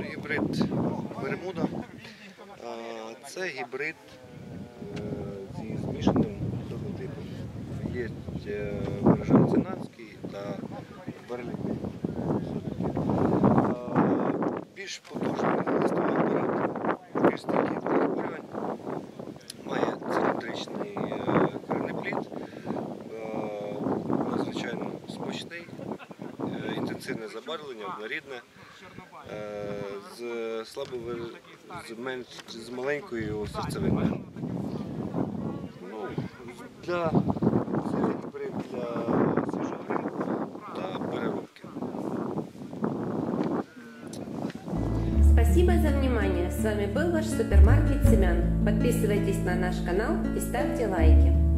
Гібрид Бермуда. Це гібрид е, зі змішаним логотипом. Є е, Бережанцинацький та берлін. Більш потужний е, забарвлення, однорідне, е, з слабо з, менш, з маленькою серцевиною. Ну, для для свіжого та переробки. Спасибо за внимание. С вами был ваш супермаркет семян. Подписывайтесь на наш канал и ставьте лайки.